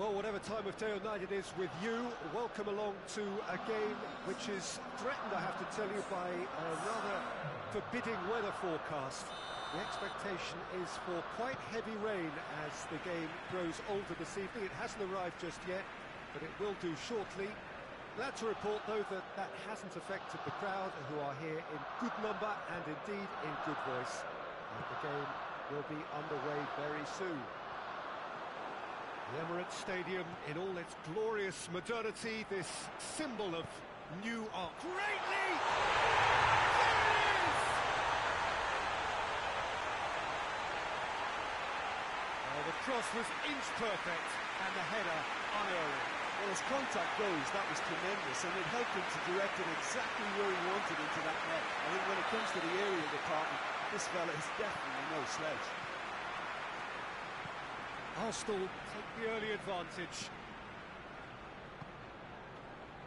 Well, whatever time of day or night it is with you, welcome along to a game which is threatened, I have to tell you, by a rather forbidding weather forecast. The expectation is for quite heavy rain as the game grows older this evening. It hasn't arrived just yet, but it will do shortly. Glad to report, though, that that hasn't affected the crowd, who are here in good number and indeed in good voice. And the game will be underway very soon. The Emirates Stadium in all its glorious modernity, this symbol of new art. Oh, the cross was inch perfect and the header unerring. Well, as contact goes, that was tremendous, and it helped him to direct it exactly where he wanted into that net. I think when it comes to the area department, this fella is definitely no slouch. Arsenal take the early advantage.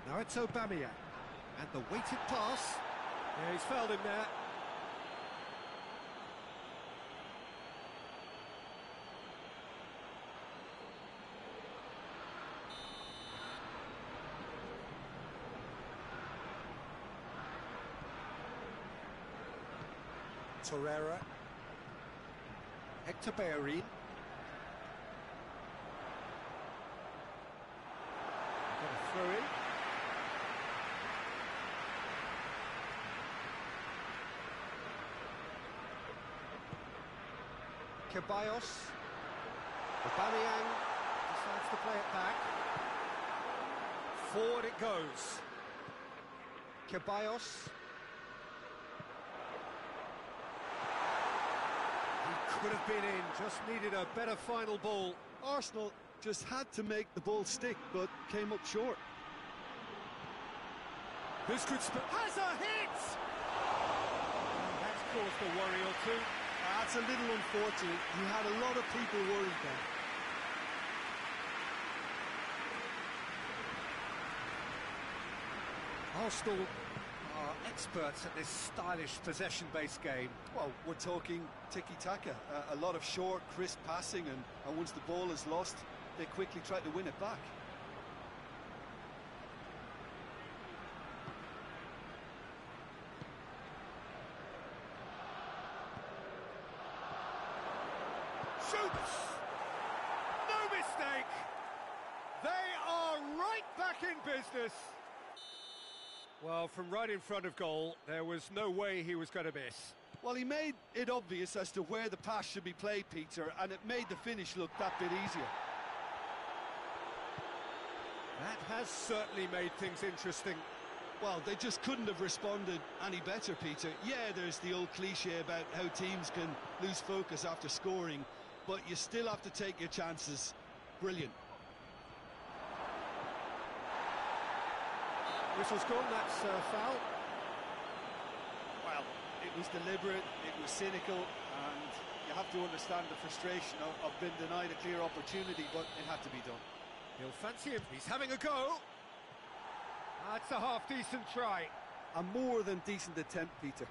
Now it's Aubameyang. And the weighted pass. Yeah, he's fouled him there. Torreira. Hector Bellerin. Got a throw in. Ceballos. Aubameyang decides to play it back. Forward it goes. Ceballos. He could have been in, just needed a better final ball. Arsenal just had to make the ball stick, but came up short. This could has a hit! That's caused a worry or two. That's a little unfortunate. He had a lot of people worried then. Arsenal are experts at this stylish possession-based game. Well, we're talking tiki-taka. A, a lot of short, crisp passing, and, and once the ball is lost, they quickly try to win it back. Shoots! No mistake! They are right back in business. Well, from right in front of goal, there was no way he was going to miss. Well, he made it obvious as to where the pass should be played, Peter, and it made the finish look that bit easier. That has certainly made things interesting. Well, they just couldn't have responded any better, Peter. Yeah, there's the old cliche about how teams can lose focus after scoring, but you still have to take your chances. Brilliant. Whistle's gone, that's uh, foul. Well, it was deliberate, it was cynical, and you have to understand the frustration of, of being denied a clear opportunity, but it had to be done. He'll fancy him. He's having a go. That's a half-decent try. A more than decent attempt, Peter.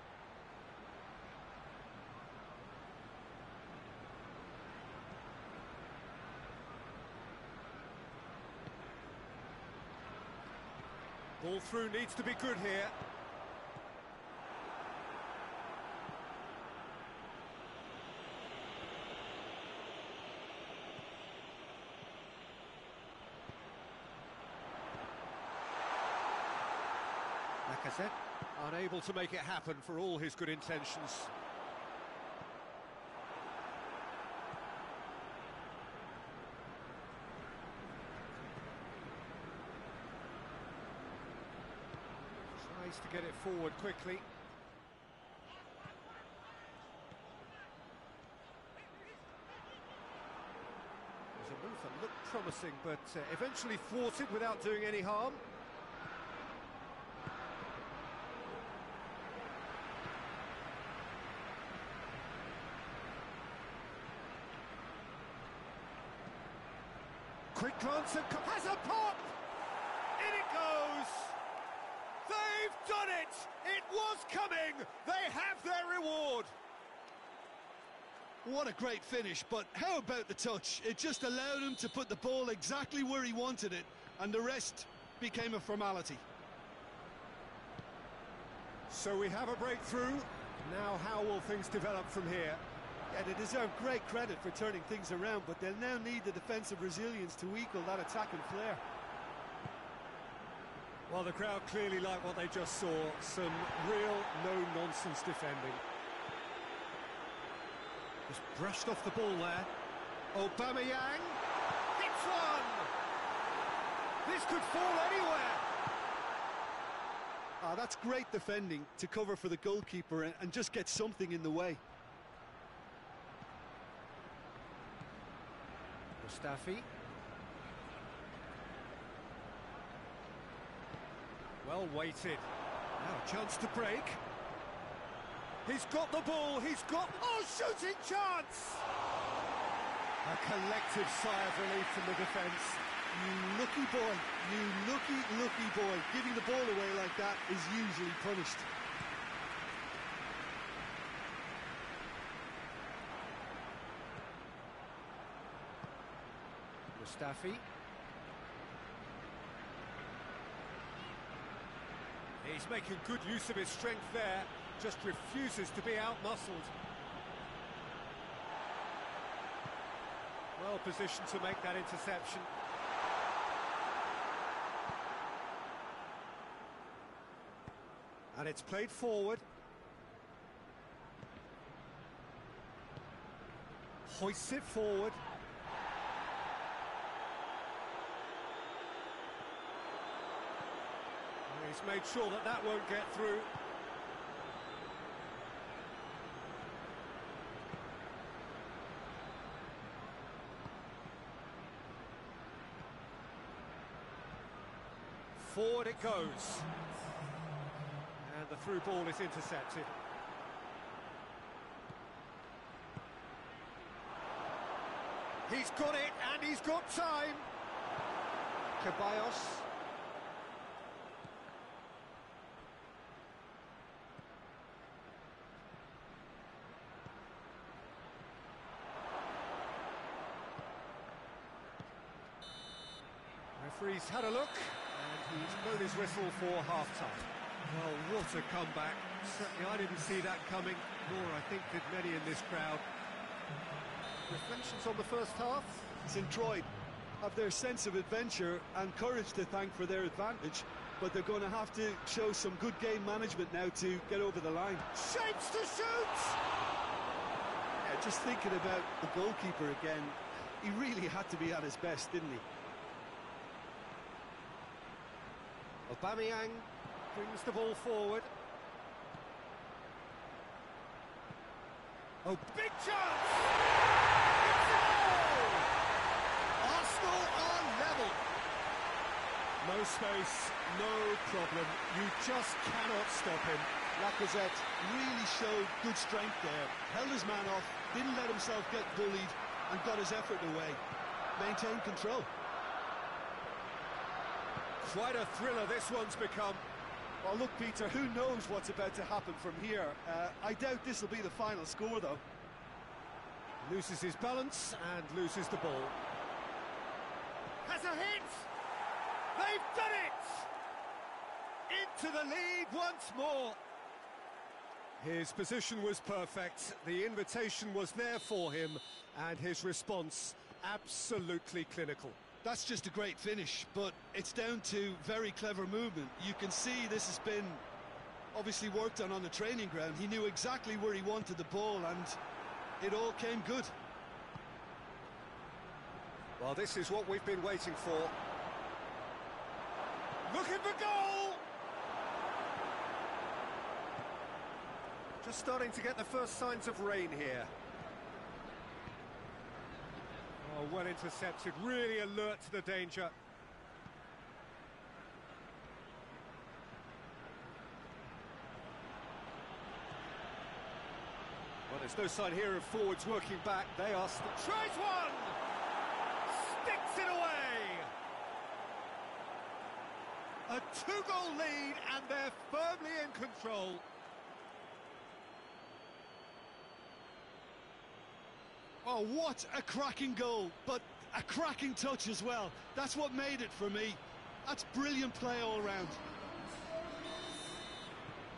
Ball through needs to be good here. Lacazette unable to make it happen for all his good intentions. Tries to get it forward quickly. There's a move that looked promising, but uh, eventually thwarted without doing any harm. Quick glance and co- has a pop! In it goes! They've done it! It was coming! They have their reward! What a great finish, but how about the touch? It just allowed him to put the ball exactly where he wanted it, and the rest became a formality. So we have a breakthrough. Now how will things develop from here? Yeah, they deserve great credit for turning things around, but they'll now need the defensive resilience to equal that attacking flair. Well, the crowd clearly like what they just saw. Some real no-nonsense defending. Just brushed off the ball there. Aubameyang hits one! This could fall anywhere! Ah, that's great defending to cover for the goalkeeper and, and just get something in the way. Mustafi. Well weighted. Now a chance to break. He's got the ball, he's got... Oh, shooting chance! A collective sigh of relief from the defence. You lucky boy, you lucky, lucky boy. Giving the ball away like that is usually punished. Mustafi. He's making good use of his strength there, just refuses to be out-muscled. Well positioned to make that interception. And it's played forward. Hoists it forward. He's made sure that that won't get through. Forward it goes. And the through ball is intercepted. He's got it, and he's got time. Ceballos. Referee's had a look, he's blown his whistle for half-time. Well, what a comeback. Certainly I didn't see that coming, nor I think did many in this crowd. Reflections on the first half? St. Troy have their sense of adventure and courage to thank for their advantage, but they're going to have to show some good game management now to get over the line. Shapes to shoot! Yeah, just thinking about the goalkeeper again, he really had to be at his best, didn't he? Aubameyang brings the ball forward. Oh, big chance! It's a goal! Arsenal are level. No space, no problem. You just cannot stop him. Lacazette really showed good strength there, held his man off, didn't let himself get bullied, and got his effort away. Maintained control. Quite a thriller this one's become. Well, look, Peter, who knows what's about to happen from here? Uh, I doubt this will be the final score, though. Loses his balance and loses the ball. Has a hit! They've done it! Into the lead once more. His position was perfect, the invitation was there for him, and his response absolutely clinical. That's just a great finish, but it's down to very clever movement. You can see this has been obviously worked on on the training ground. He knew exactly where he wanted the ball, and it all came good. Well, this is what we've been waiting for. Looking for goal! Just starting to get the first signs of rain here. Oh, well intercepted, really alert to the danger. Well, there's no sign here of forwards working back. They are... Tries one! Sticks it away! A two-goal lead, and they're firmly in control. Oh, what a cracking goal, but a cracking touch as well. That's what made it for me. That's brilliant play all round.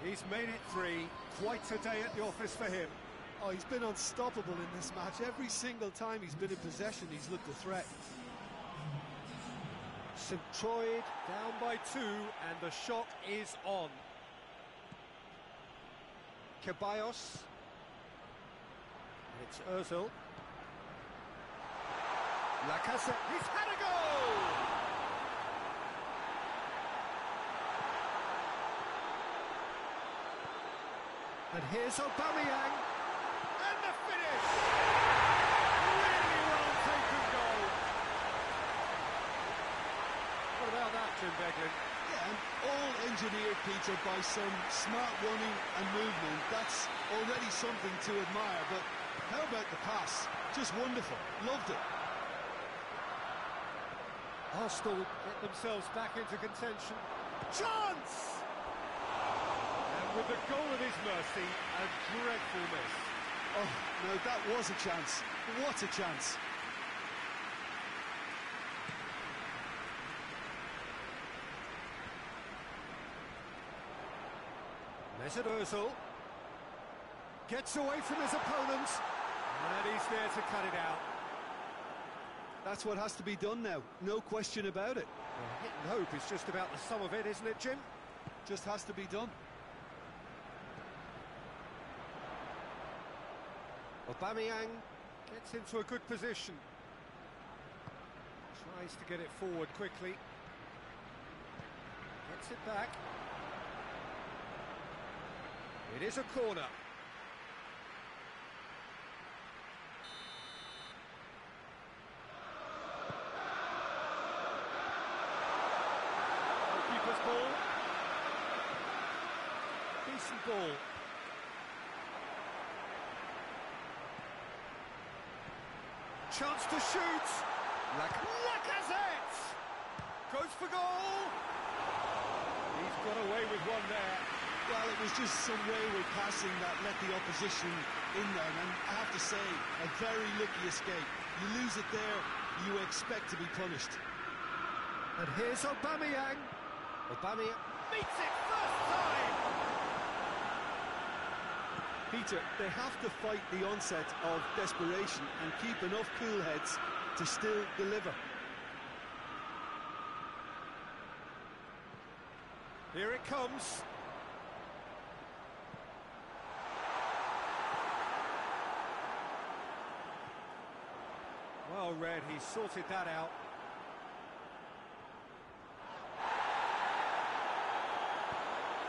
He's made it three. Quite a day at the office for him. Oh, he's been unstoppable in this match. Every single time he's been in possession, he's looked a threat. St. Troid down by two, and the shot is on. Ceballos. It's Ozil. Lacazette. He's had a goal! And here's Aubameyang. And the finish! Really well taken goal. What about that, Jim Beglin? Yeah, and all engineered, Peter, by some smart running and movement. That's already something to admire, but how about the pass? Just wonderful. Loved it. Arsenal get themselves back into contention. Chance! And with the goal at his mercy, a dreadful miss. Oh, no, that was a chance. What a chance. Mesut Ozil gets away from his opponent, and he's there to cut it out. That's what has to be done now. No question about it. Well, hit and hope is just about the sum of it, isn't it, Jim? Just has to be done. Aubameyang gets into a good position. Tries to get it forward quickly. Gets it back. It is a corner. Keeper's ball. Decent ball. Chance to shoot. Lac Lacazette goes for goal. He's got away with one there. Well, it was just some wayward passing that let the opposition in there, and I have to say, a very lucky escape. You lose it there, you expect to be punished. And here's Aubameyang. Aubameyang beats it first time. Peter, they have to fight the onset of desperation and keep enough cool heads to still deliver. Here it comes. Well read, he sorted that out.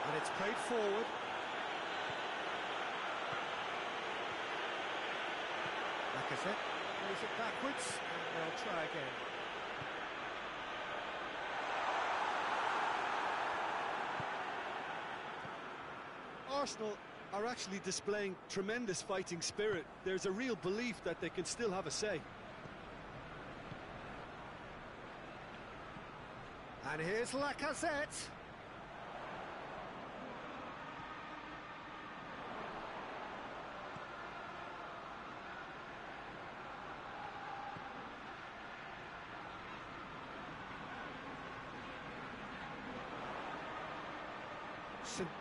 And it's played forward. Lacazette plays it backwards, and they'll try again. Arsenal are actually displaying tremendous fighting spirit. There's a real belief that they can still have a say. And here's Lacazette.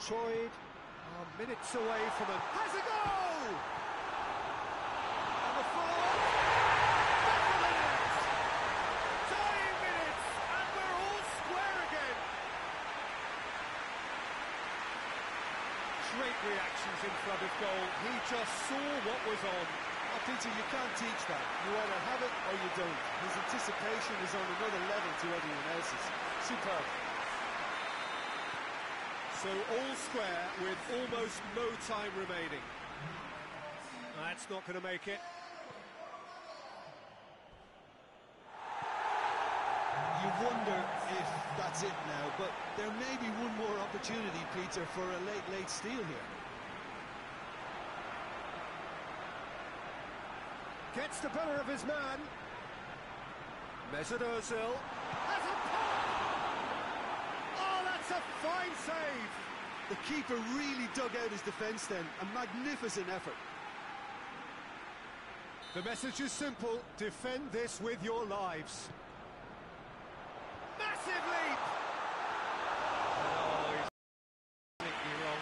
St. Troid are uh, minutes away from a... Has a goal! And the follow-up... Back of the net! Dying minutes, and we're all square again! Great reactions in front of goal. He just saw what was on. Oh, Peter, you can't teach that. You either have it or you don't. His anticipation is on another level to everyone else's. Superb. So all square with almost no time remaining. That's not going to make it. You wonder if that's it now, but there may be one more opportunity, Peter, for a late, late steal here. Gets the better of his man. Mesut Ozil has a pop. Oh, that's a fine save. The keeper really dug out his defence then. A magnificent effort. The message is simple, defend this with your lives. Massive leap! Oh, he's completely wrong.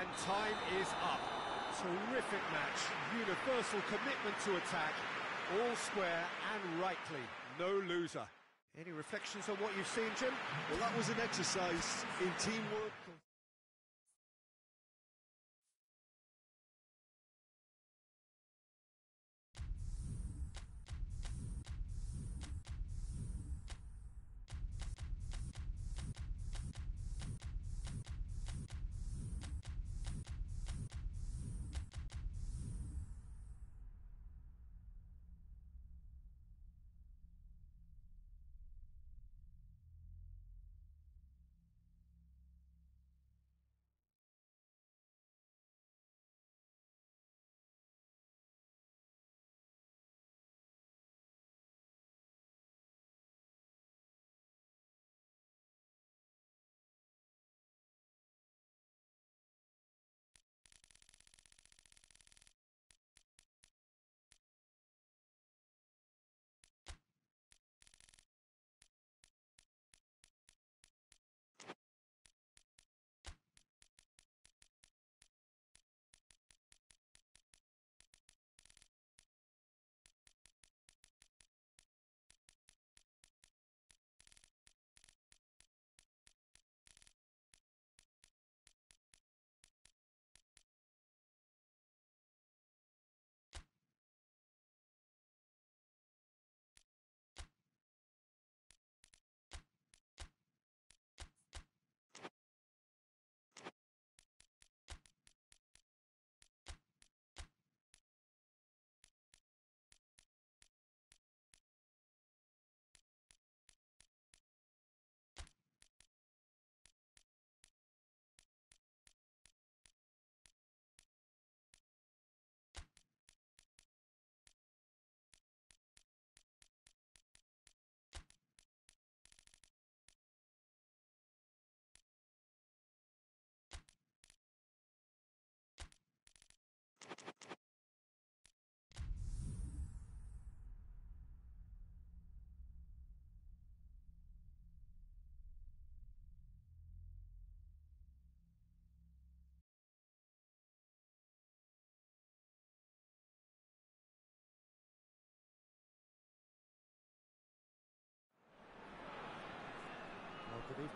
And time is up. Terrific match, universal commitment to attack, all square and rightly, no loser. Any reflections on what you've seen, Jim? Well, that was an exercise in teamwork.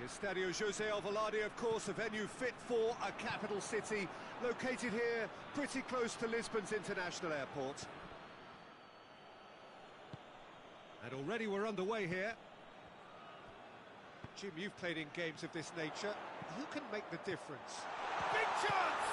The Estadio José Alvalade, of course, a venue fit for a capital city, located here pretty close to Lisbon's international airport. And already we're underway here. Jim, you've played in games of this nature. Who can make the difference? Big chance!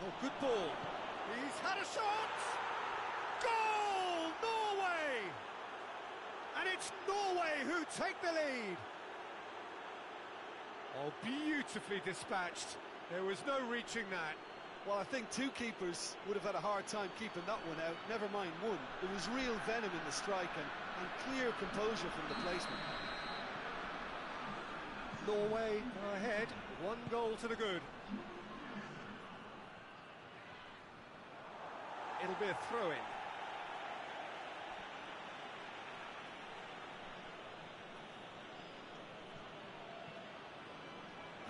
Oh, good ball. He's had a shot! Goal! Norway! And it's Norway who take the lead. Oh, beautifully dispatched. There was no reaching that. Well, I think two keepers would have had a hard time keeping that one out, never mind one. There was real venom in the strike and, and clear composure from the placement. Norway ahead, one goal to the good. It'll be a throw-in.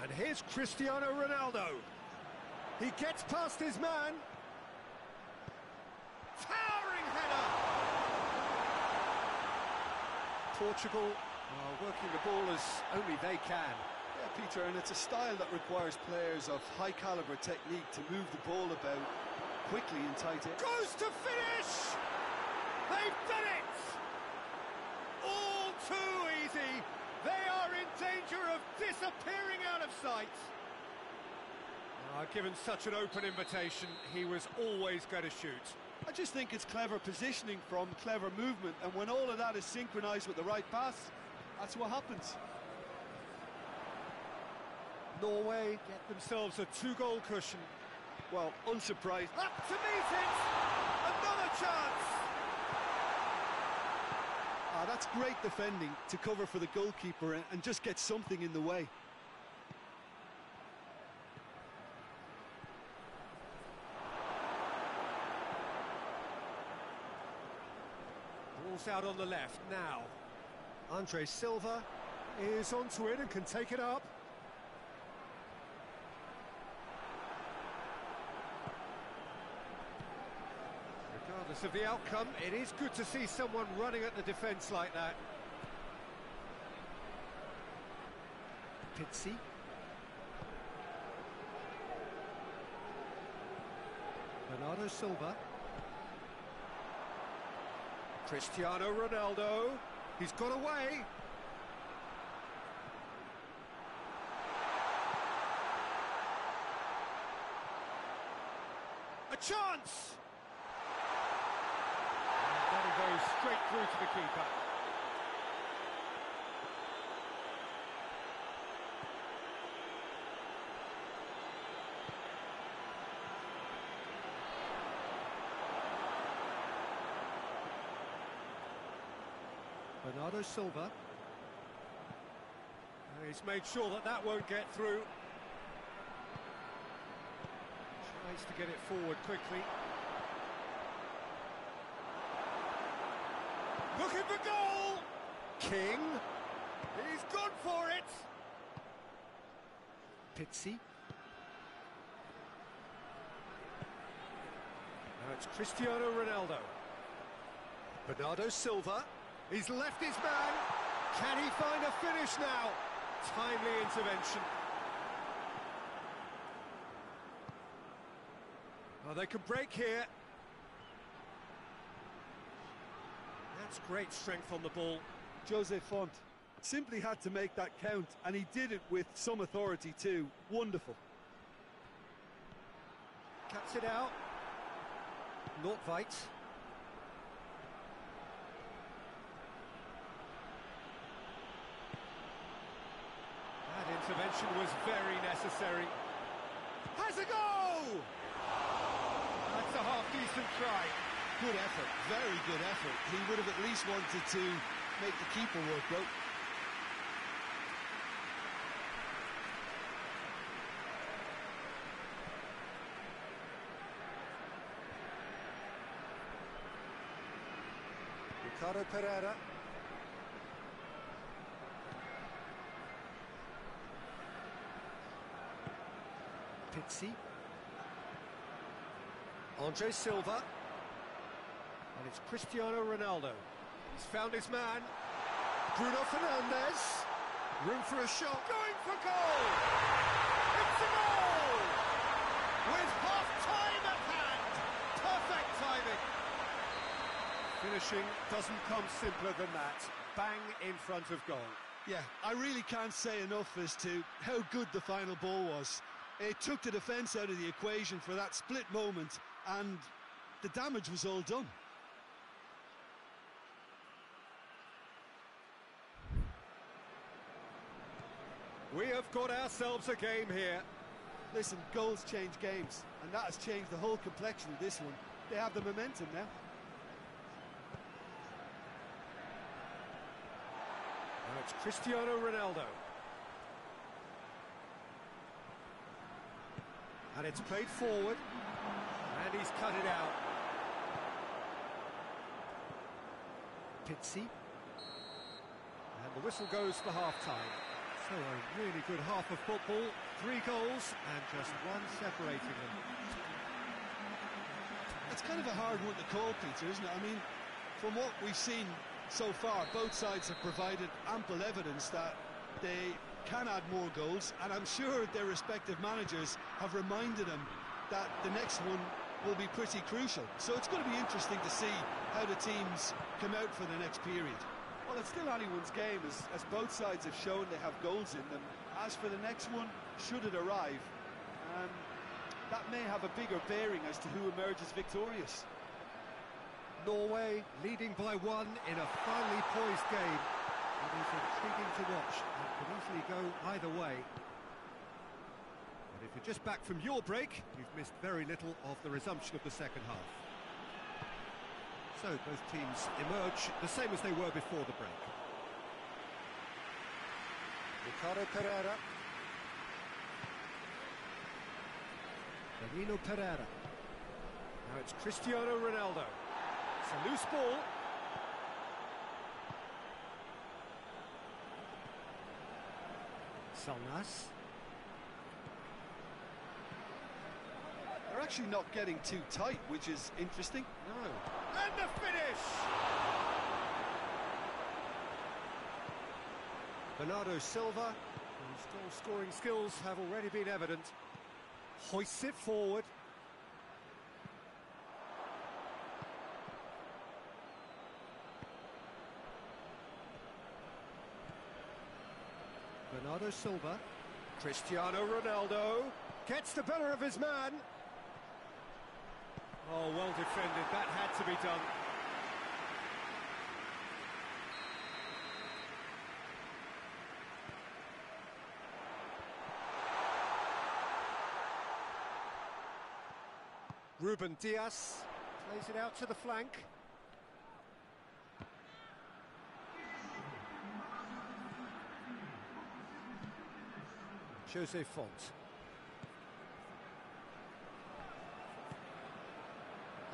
And here's Cristiano Ronaldo. He gets past his man. Towering header! Portugal are working the ball as only they can. Yeah, Peter, and it's a style that requires players of high caliber technique to move the ball about quickly and tight. Goes to finish! They've done it! All too easy. They are in danger of disappearing out of sight. Uh, given such an open invitation, he was always going to shoot. I just think it's clever positioning from clever movement, and when all of that is synchronised with the right pass, that's what happens. Norway get themselves a two-goal cushion. Well, unsurprised. Up to meet it! Another chance! Ah, that's great defending to cover for the goalkeeper and, and just get something in the way. Ball's out on the left now. Andre Silva is onto it and can take it up. Regardless of the outcome, it is good to see someone running at the defence like that. Pizzi. Bernardo Silva. Cristiano Ronaldo. He's got away. A chance! And straight through to the keeper. Bernardo Silva. And He's made sure that that won't get through. Tries to get it forward quickly. Looking for goal! King. He's gone for it! Pizzi. Now it's Cristiano Ronaldo. Bernardo Silva. He's left his man. Can he find a finish now? Timely intervention. Oh, they can break here. That's great strength on the ball. Jose Fonte simply had to make that count, and he did it with some authority too. Wonderful. Cuts it out. Nordtveit. That intervention was very necessary. Has a go! That's a half-decent try. Good effort, very good effort. He would have at least wanted to make the keeper work out. Ricardo Pereira. Pizzi. Andre Silva. And it's Cristiano Ronaldo. He's found his man. Bruno Fernandes. Room for a shot. Going for goal! It's a goal! With half-time at hand. Perfect timing. Finishing doesn't come simpler than that. Bang in front of goal. Yeah, I really can't say enough as to how good the final ball was. It took the defence out of the equation for that split moment, and the damage was all done. We have got ourselves a game here. Listen, goals change games, and that has changed the whole complexion of this one. They have the momentum now. Now it's Cristiano Ronaldo. And it's played forward. And he's cut it out. Pizzi. And the whistle goes for half-time. So a really good half of football. Three goals and just one separating them. It's kind of a hard one to call, Peter, isn't it? I mean, from what we've seen so far, both sides have provided ample evidence that they can add more goals, and I'm sure their respective managers have reminded them that the next one will be pretty crucial. So it's going to be interesting to see how the teams come out for the next period. Well, it's still anyone's game, as, as both sides have shown they have goals in them. As for the next one, should it arrive, um, that may have a bigger bearing as to who emerges victorious. Norway leading by one in a finely poised game. It is intriguing to watch and can easily go either way. But if you're just back from your break, you've missed very little of the resumption of the second half. So both teams emerge the same as they were before the break. Ricardo Pereira. Danilo Pereira. Now it's Cristiano Ronaldo. It's a loose ball. Selnæs. Actually not getting too tight, which is interesting. No. And the finish! Bernardo Silva, whose goal scoring skills have already been evident, hoists it forward. Bernardo Silva, Cristiano Ronaldo, gets the better of his man. Oh, well defended, that had to be done. Ruben Dias plays it out to the flank. Jose Fonte.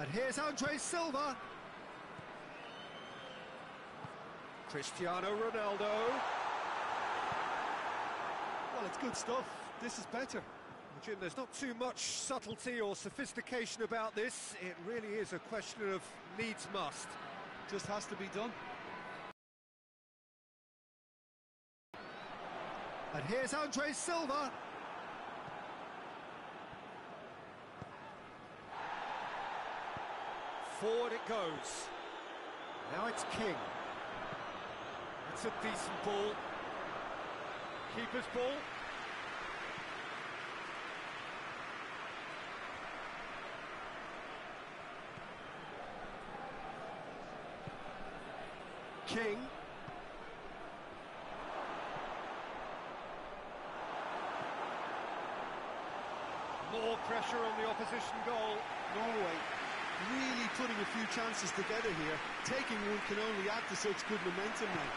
And here's Andre Silva. Cristiano Ronaldo. Well, it's good stuff. This is better. Jim, there's not too much subtlety or sophistication about this. It really is a question of needs must. Just has to be done. And here's Andre Silva. Forward it goes. Now it's King. It's a decent ball. Keeper's ball. King. More pressure on the opposition goal. Norway really putting a few chances together here. Taking one can only add to such good momentum now.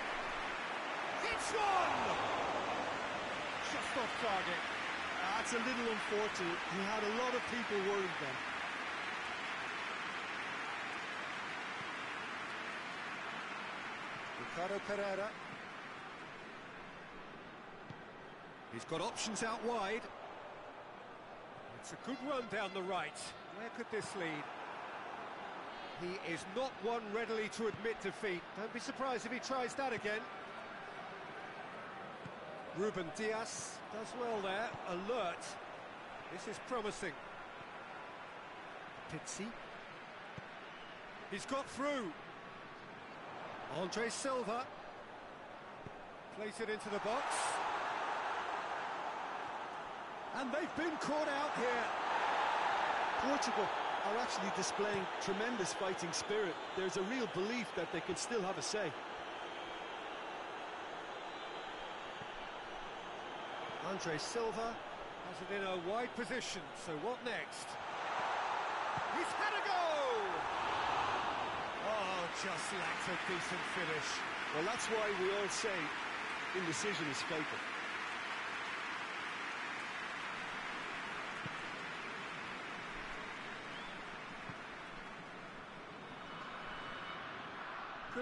It's one! Just off target. That's a little unfortunate. He had a lot of people worried then. Ricardo Pereira. He's got options out wide. It's a good run down the right. Where could this lead? He is not one readily to admit defeat. Don't be surprised if he tries that again. Ruben Dias does well there. Alert. This is promising. Pizzi. He's got through. Andre Silva. Place it into the box. And they've been caught out here. Portugal are actually displaying tremendous fighting spirit. There's a real belief that they can still have a say. Andre Silva has it in a wide position, so what next? He's had a go! Oh, just lacked a decent finish. Well, that's why we all say indecision is fatal.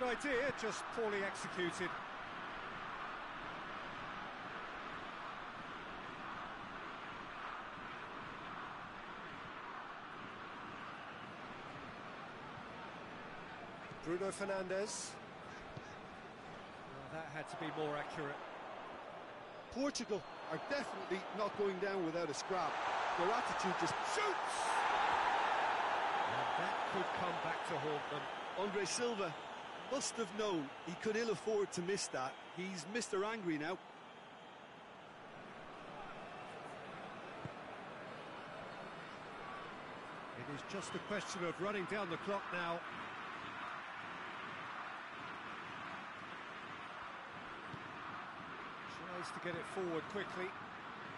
Idea, just poorly executed. Bruno Fernandes. That had to be more accurate. Portugal are definitely not going down without a scrap. Their attitude just shoots! And that could come back to haunt them. Andre Silva must have known he could ill afford to miss that. He's Mr. Angry now. It is just a question of running down the clock now. Tries to get it forward quickly.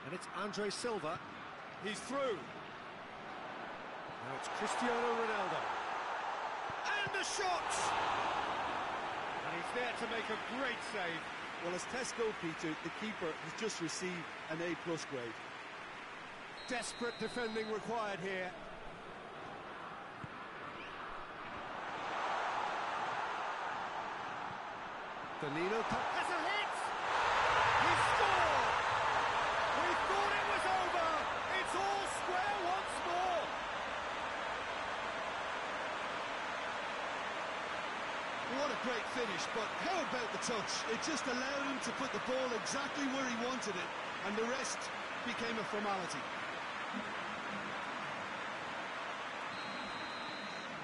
And it's Andre Silva. He's through. Now it's Cristiano Ronaldo. And the shot! And he's there to make a great save. Well, as Tesco, Peter, the keeper has just received an A-plus grade. Desperate defending required here. Danilo a hit! He scored! We thought it was over! It's all square once more! What a great finish, but how about the touch? It just allowed him to put the ball exactly where he wanted it, and the rest became a formality.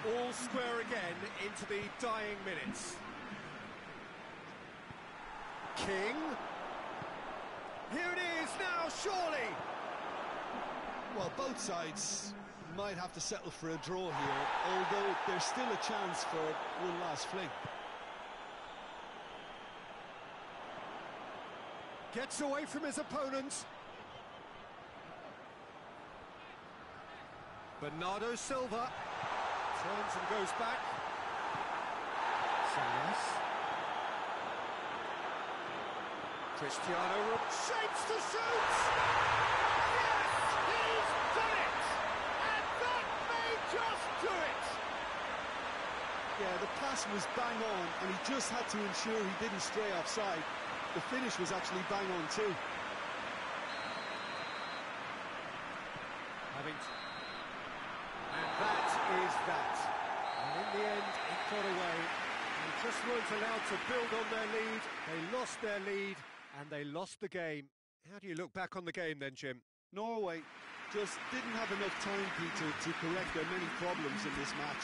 All square again into the dying minutes. King. Here it is now, surely. Well, both sides might have to settle for a draw here, although there's still a chance for one last fling. Gets away from his opponent. Bernardo Silva turns and goes back. Cristiano shapes to shoot! Yes, he's done it! And that may just do it! Yeah, the pass was bang on, and he just had to ensure he didn't stray offside. The finish was actually bang on too. Having and that is that. And in the end, it got away. They just weren't allowed to build on their lead. They lost their lead, and they lost the game. How do you look back on the game then, Jim? Norway just didn't have enough time, Peter, to correct their many problems in this match.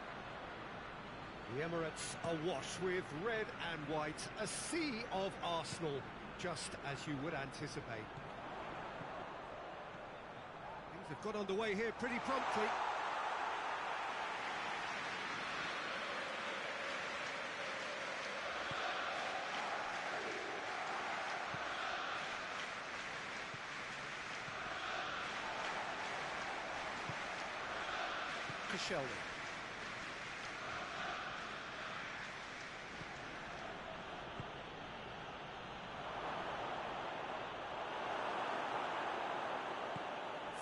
The Emirates awash with red and white, a sea of Arsenal, just as you would anticipate. Things have got underway here pretty promptly. Koscielny.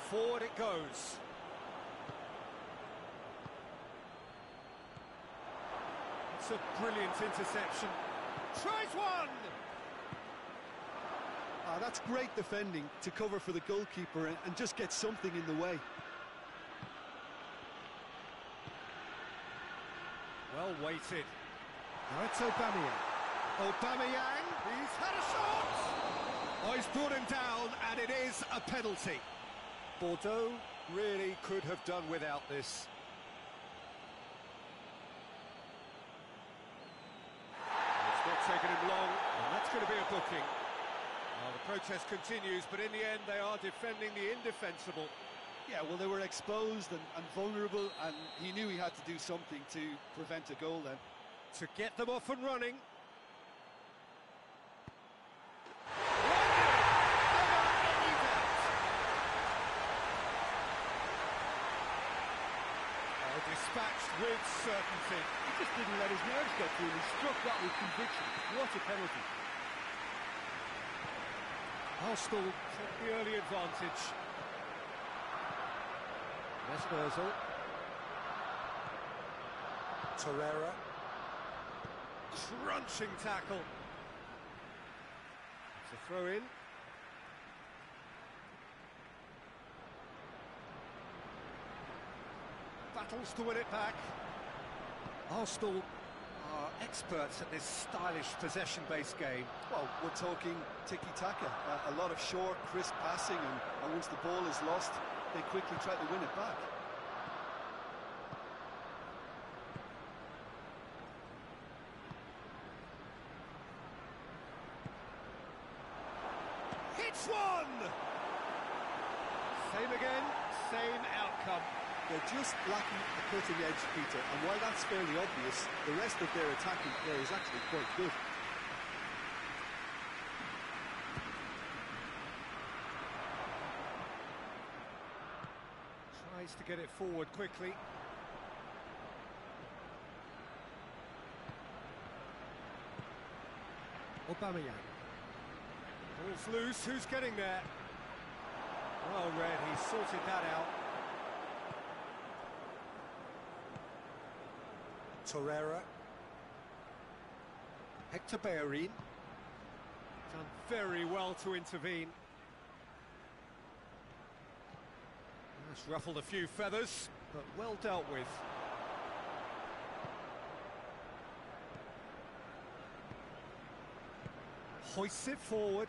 Forward it goes. It's a brilliant interception. Tries one! Ah, that's great defending to cover for the goalkeeper and, and just get something in the way. Well weighted. Now it's Aubameyang. Aubameyang, he's had a shot! Oh, he's brought him down, and it is a penalty. Bordeaux really could have done without this. It's not taken him long, and that's going to be a booking. Well, the protest continues, but in the end, they are defending the indefensible. Yeah, well, they were exposed and, and vulnerable, and he knew he had to do something to prevent a goal then. To get them off and running. Oh, dispatched with certainty. He just didn't let his nerves get to him. He struck that with conviction. What a penalty. Arsenal took the early advantage. Mesut Ozil. Torreira. Crunching tackle. It's a throw in. Battles to win it back. Arsenal are experts at this stylish possession-based game. Well, we're talking tiki-taka, a lot of short, crisp passing, and once the ball is lost, they quickly try to win it back. Hits one! Same again, same outcome. They're just lacking a cutting edge, Peter, and while that's fairly obvious, the rest of their attacking play is actually quite good. Tries to get it forward quickly. Aubameyang. Ball's loose, who's getting there? Well read, he sorted that out. Torreira. Hector Bellerin. Done very well to intervene. That's ruffled a few feathers, but well dealt with. Hoists it forward.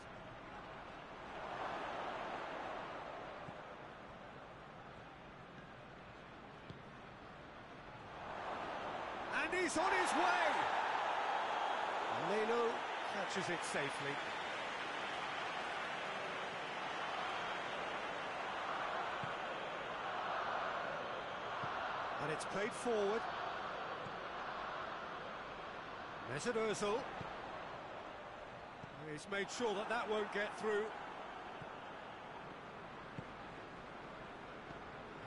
He's on his way! Leno catches it safely. And it's played forward. Mesut Ozil. He's made sure that that won't get through.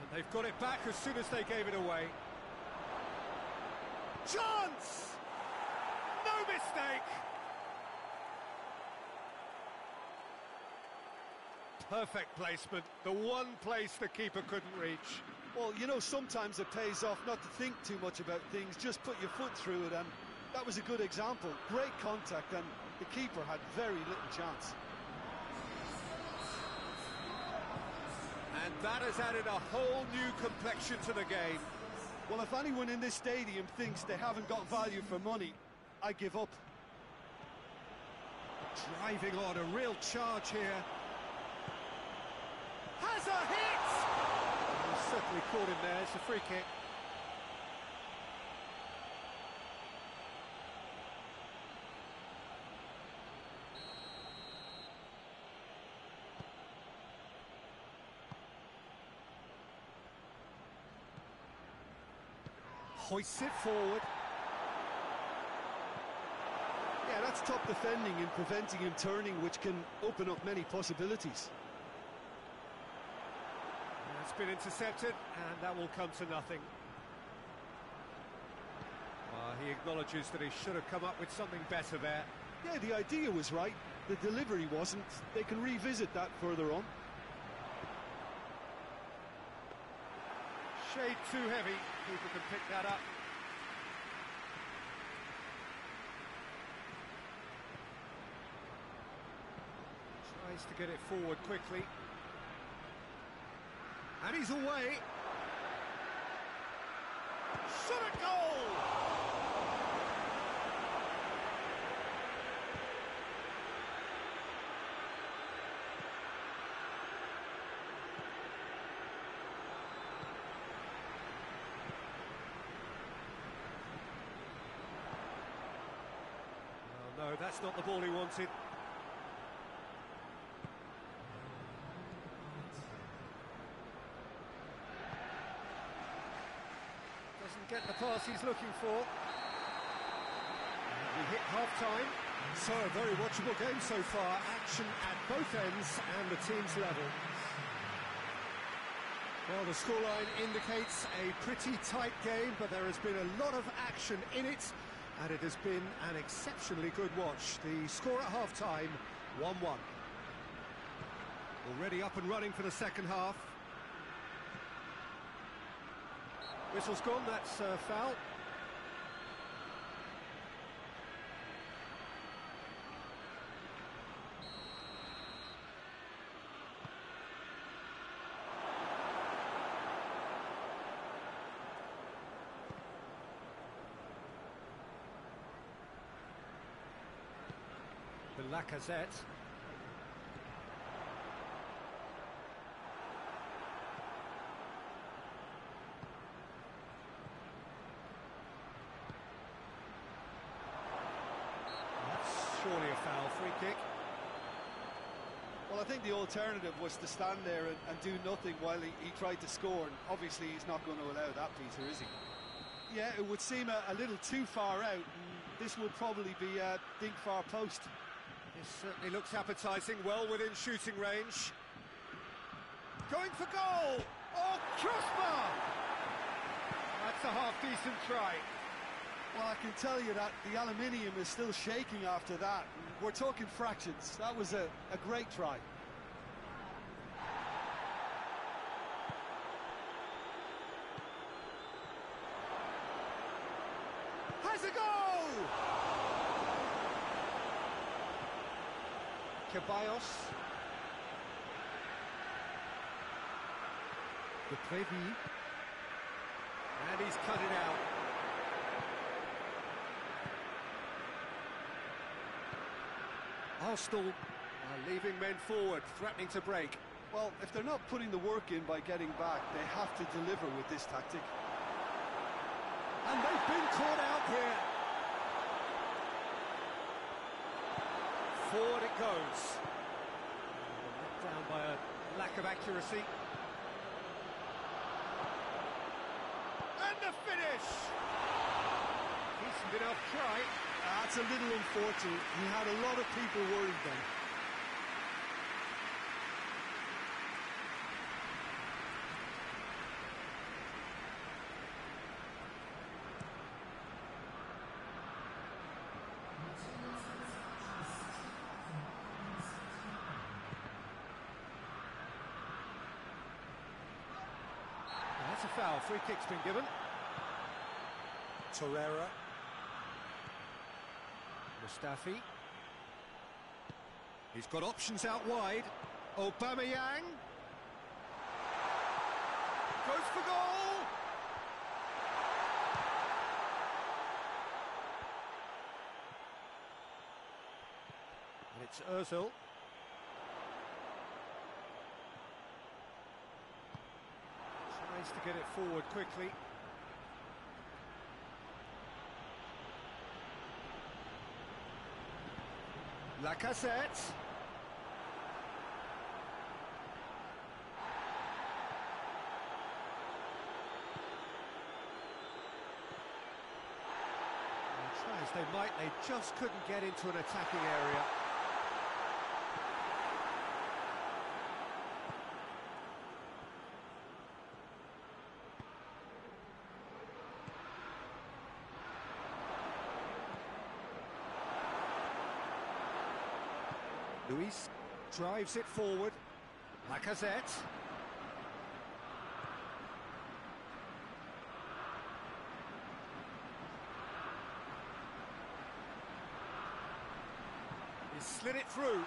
And they've got it back as soon as they gave it away. Chance! No mistake! Perfect placement, the one place the keeper couldn't reach. Well, you know, sometimes it pays off not to think too much about things, just put your foot through it, and that was a good example. Great contact, and the keeper had very little chance. And that has added a whole new complexion to the game. Well, if anyone in this stadium thinks they haven't got value for money, I give up. Driving on, a real charge here. Has a hit! Certainly caught him there, it's a free kick. Hoists it forward. Yeah, that's top defending and preventing him turning, which can open up many possibilities. It's been intercepted, and that will come to nothing. Uh, he acknowledges that he should have come up with something better there. Yeah, the idea was right. The delivery wasn't. They can revisit that further on. Shade too heavy. People can pick that up. Tries to get it forward quickly. And he's away. Shot a goal! Oh, that's not the ball he wanted. Doesn't get the pass he's looking for. We hit half-time. So, a very watchable game so far. Action at both ends and the team's level. Well, the scoreline indicates a pretty tight game, but there has been a lot of action in it, and it has been an exceptionally good watch. The score at half-time, 1-1. Already up and running for the second half. Whistle's gone, that's uh, foul. Lacazette. That's surely a foul free kick. Well, I think the alternative was to stand there and, and do nothing while he, he tried to score, and obviously he's not going to allow that, Peter, is he? Yeah, it would seem a, a little too far out, and this would probably be a think far post. This certainly looks appetising, well within shooting range. Going for goal! Oh, crossbar! That's a half-decent try. Well, I can tell you that the aluminium is still shaking after that. We're talking fractions. That was a, a great try. Has a goal! Ceballos. De Préville. And he's cut it out. Arsenal are leaving men forward, threatening to break. Well, if they're not putting the work in by getting back, they have to deliver with this tactic. And they've been caught out here. Forward it goes. Down by a lack of accuracy. And the finish! Decent enough try. That's a little unfortunate. He had a lot of people worried then. That's a foul. Free kick's been given. Torreira. Mustafi. He's got options out wide. Aubameyang. Goes for goal. And it's Ozil. To get it forward quickly. Lacazette. as they might, they just couldn't get into an attacking area. Luiz drives it forward. Lacazette. He's slid it through.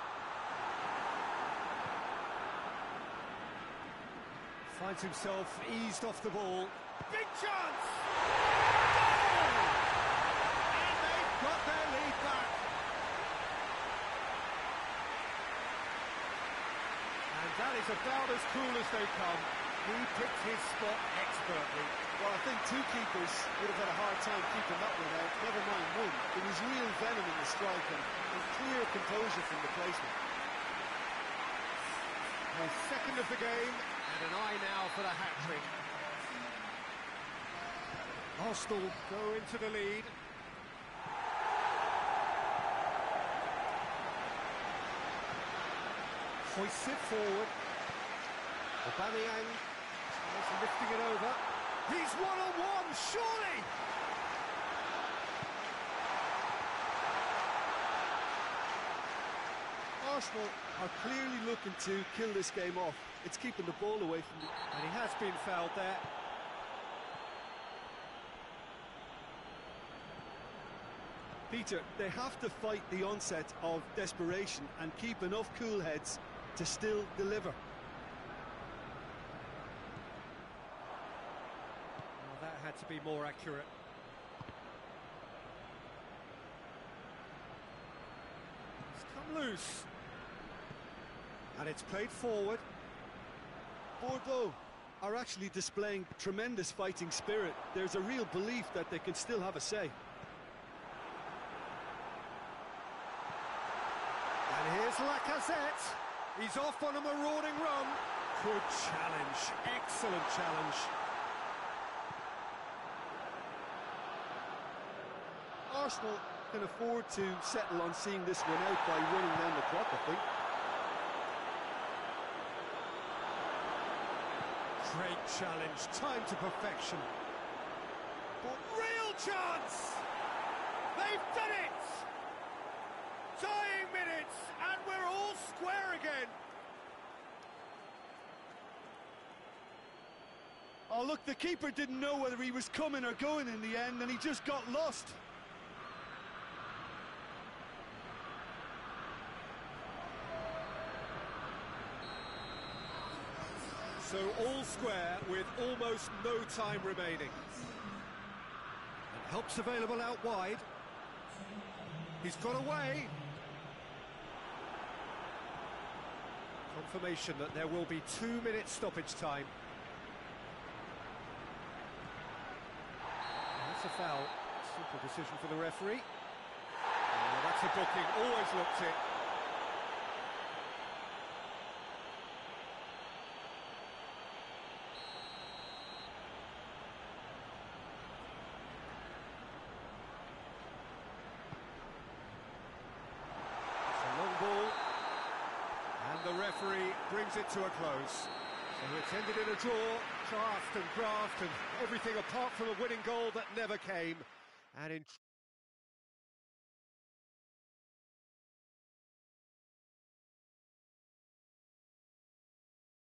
Finds himself eased off the ball. Big chance! Goal! And they've got their lead back. And that is about as cool as they come. He picked his spot expertly. Well, I think two keepers would have had a hard time keeping that one out, never mind one. There was real venom in the strike and, and clear composure from the placement. His second of the game, and an eye now for the hat-trick. Arsenal go into the lead. Hoists it forward. Aubameyang is lifting it over. He's one-on-one, surely! Arsenal are clearly looking to kill this game off. It's keeping the ball away from the... And he has been fouled there. Peter, they have to fight the onset of desperation and keep enough cool heads to still deliver. Well, that had to be more accurate. It's come loose. And it's played forward. Bordeaux are actually displaying tremendous fighting spirit. There's a real belief that they can still have a say. And here's Lacazette. He's off on a marauding run. Good challenge. Excellent challenge. Arsenal can afford to settle on seeing this one out by running down the clock, I think. Great challenge. Time to perfection. But real chance! They've done it! Dying minutes, and we're all square again. Oh, look, the keeper didn't know whether he was coming or going in the end, and he just got lost. So all square with almost no time remaining. And help's available out wide. He's got away. Confirmation that there will be two minutes stoppage time. That's a foul. Simple decision for the referee. Oh, that's a booking. Always looked it. It's a long ball. And the referee brings it to a close. So it's ended in a draw, craft and graft and everything apart from a winning goal that never came. And in